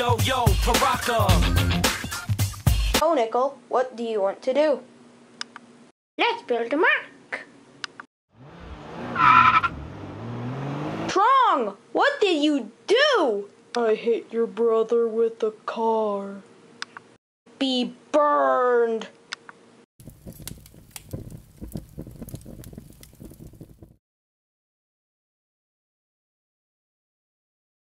Yo, yo, Paraka. Oh, Nickel, what do you want to do? Let's build a Mac. Trong, what did you do? I hit your brother with a car. Be burned.